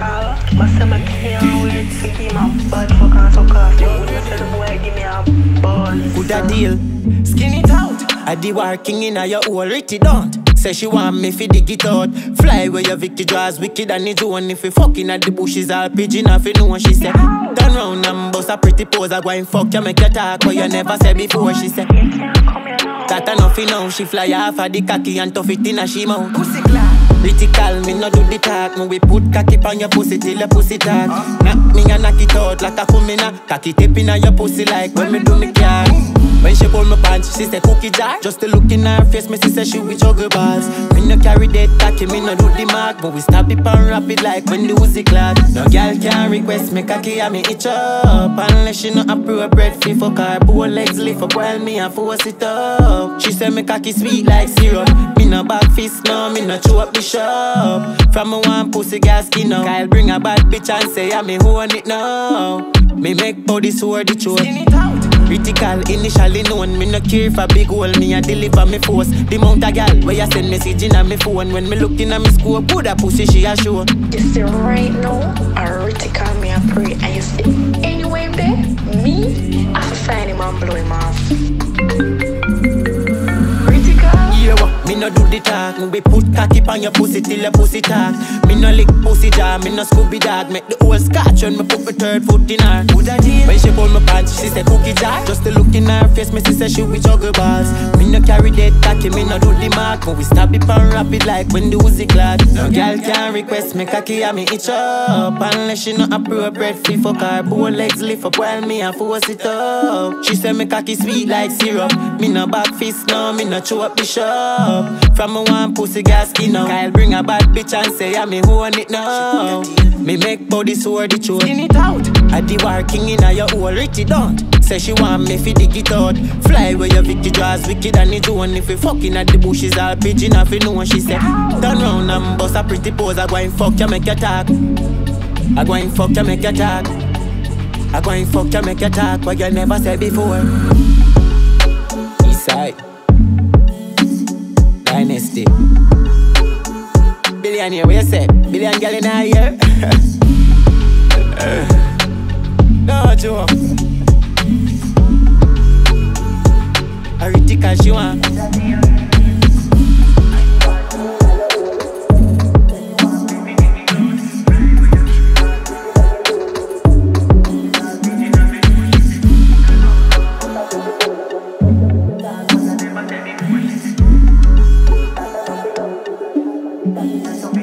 call. But some can't wait to give my butt fuck off. Yo, me say boy give me a buzz. Good a deal, skin it out. I the working in a your hole, it don't. Say she want me fi dig it out. Fly where your Vicky draws wicked and it's one if we fucking at the bushes all pigeon off you know she said. Turn round and bust a pretty pose. I go and fuck you make you talk what you never said before. She now. That enough you know She fly off of the cocky and tough it in a she mouth Pussy clap Rytikal, me no do the talk. Me we put cocky on your pussy till your pussy talk. Knock me and knock it out like a kumina. Cocky tip in your pussy like when me do me car when she pull my pants, she say cookie jar. Just to look in her face, me she say she with juggle balls. Me no carry that cocky, me no do the mark But we stop it and rap it like when the Uzi clad. No girl can request me cocky and me itch up. Unless she no appropriate fi fuck her. Bow legs lift up while me a force it up. She say me cocky sweet like syrup the shop. From a one pussy gas skin up Kyle bring a bad bitch and say I me own it now. Me make body sword the Skin it out. Rytikal, initially known. Me no care for big hole Me a deliver me force. The mount a gal Where you send message in a me phone. When me looking at me scope Put a pussy she a show? You see right now, I already call me a pray. You see anyway no do the talk. Me be put cocky on your pussy till your pussy talk. Me no lick pussy jar Me no Scooby dog. Make the whole scotch When me put my third foot in her. Would I deal? When she pull my pants She say cookie jar. Just to look in her face Me she say she with juggle balls. Me no carry that cocky Me no do the mark But we stab it and rap it like when the Uzi clad No girl can request me cocky and me itch up. Unless she no appropriate Fi fuck her. Bow legs lift up While me a force it up. She say me cocky sweet like syrup. Me no back fist no Me no chew up the shop From a one pussy gas skin out. Kyle bring a bad bitch and say I me own it now. Me make body the throat. Skin it out. I the working in a your hole Richie don't Say she want me fi dig it out. Fly where your Vicky draws wicked and it's one If we fucking at the bushes. All pigeon off you know what she said. Turn round and bust a pretty pose. I go and fuck you make you talk. I go and fuck you make you talk. I go and fuck you make you talk. What you never said before Billionaire, where you say? Billion girl in a year? no joke Aritica she want That's so big.